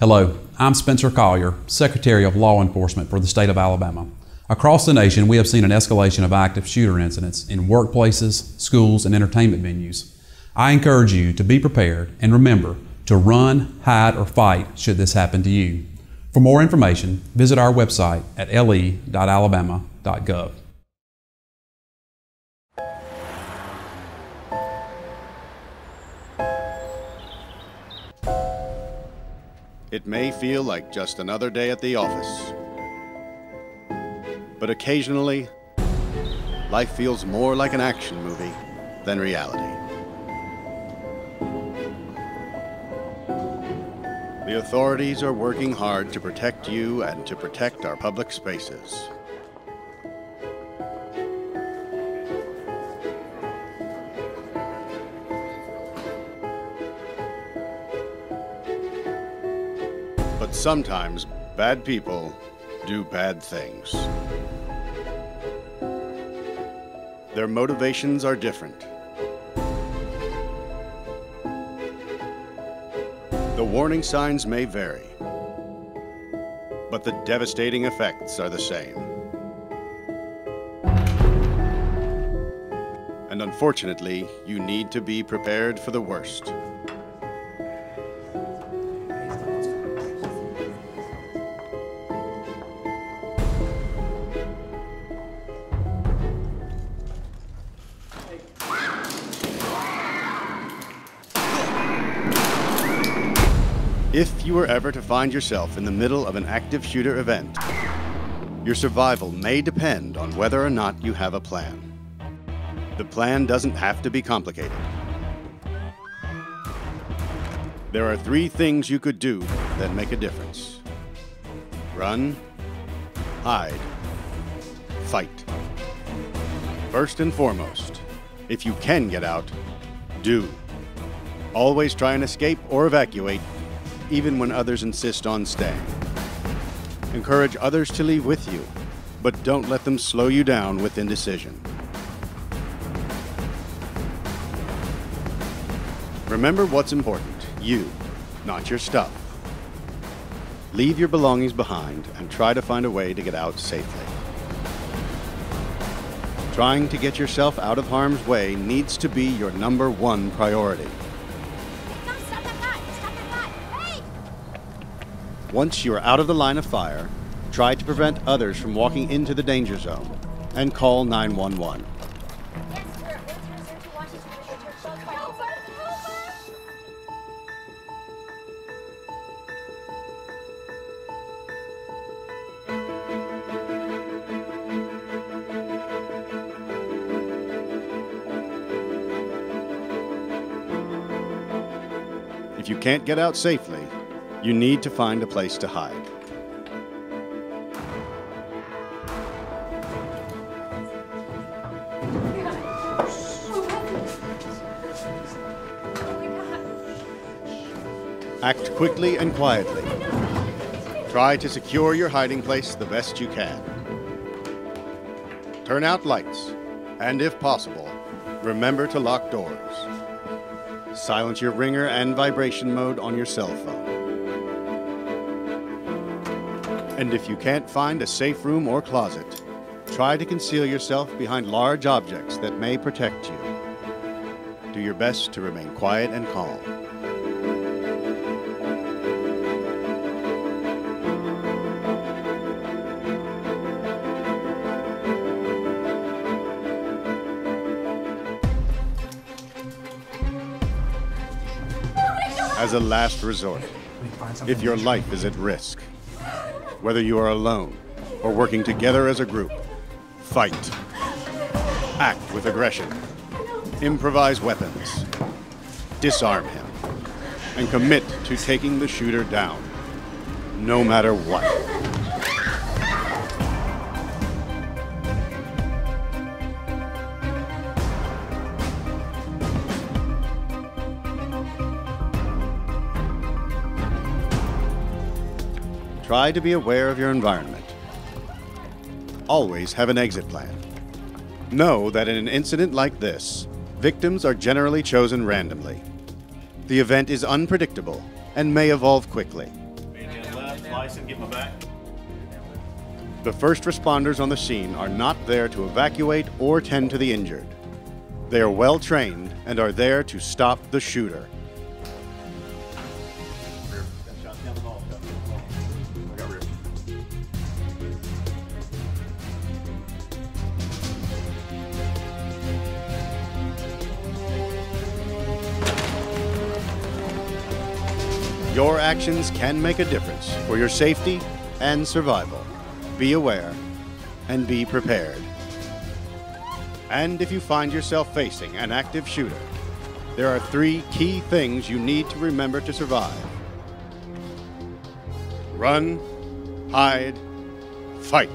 Hello, I'm Spencer Collier, Secretary of Law Enforcement for the state of Alabama. Across the nation, we have seen an escalation of active shooter incidents in workplaces, schools, and entertainment venues. I encourage you to be prepared and remember to run, hide, or fight should this happen to you. For more information, visit our website at le.alabama.gov. It may feel like just another day at the office. But occasionally, life feels more like an action movie than reality. The authorities are working hard to protect you and to protect our public spaces. But sometimes bad people do bad things. Their motivations are different. The warning signs may vary, but the devastating effects are the same. And unfortunately, you need to be prepared for the worst. If you were ever to find yourself in the middle of an active shooter event, your survival may depend on whether or not you have a plan. The plan doesn't have to be complicated. There are three things you could do that make a difference run, hide, fight. First and foremost, if you can get out, do. Always try and escape or evacuate even when others insist on staying. Encourage others to leave with you, but don't let them slow you down with indecision. Remember what's important you, not your stuff. Leave your belongings behind and try to find a way to get out safely. Trying to get yourself out of harm's way needs to be your number one priority. Once you are out of the line of fire, try to prevent others from walking into the danger zone and call 911. If you can't get out safely, you need to find a place to hide. Act quickly and quietly. Try to secure your hiding place the best you can. Turn out lights, and if possible, remember to lock doors. Silence your ringer and vibration mode on your cell phone. And if you can't find a safe room or closet, try to conceal yourself behind large objects that may protect you. Do your best to remain quiet and calm. As a last resort, if your life is at risk, whether you are alone or working together as a group, fight. Act with aggression. Improvise weapons. Disarm him. And commit to taking the shooter down, no matter what. Try to be aware of your environment. Always have an exit plan. Know that in an incident like this, victims are generally chosen randomly. The event is unpredictable and may evolve quickly. The first responders on the scene are not there to evacuate or tend to the injured. They are well trained and are there to stop the shooter. Your actions can make a difference for your safety and survival. Be aware and be prepared. And if you find yourself facing an active shooter, there are three key things you need to remember to survive run, hide, fight.